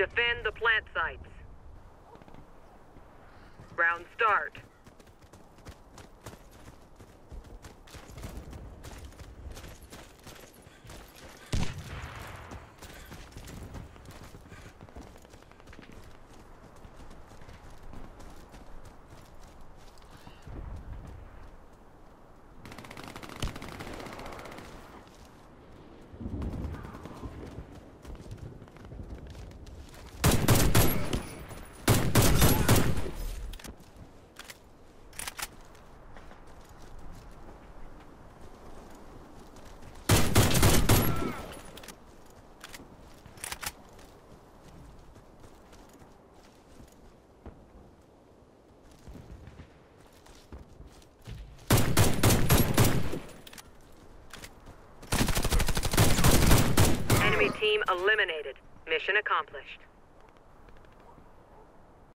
Defend the plant sites. Round start. Team eliminated. Mission accomplished.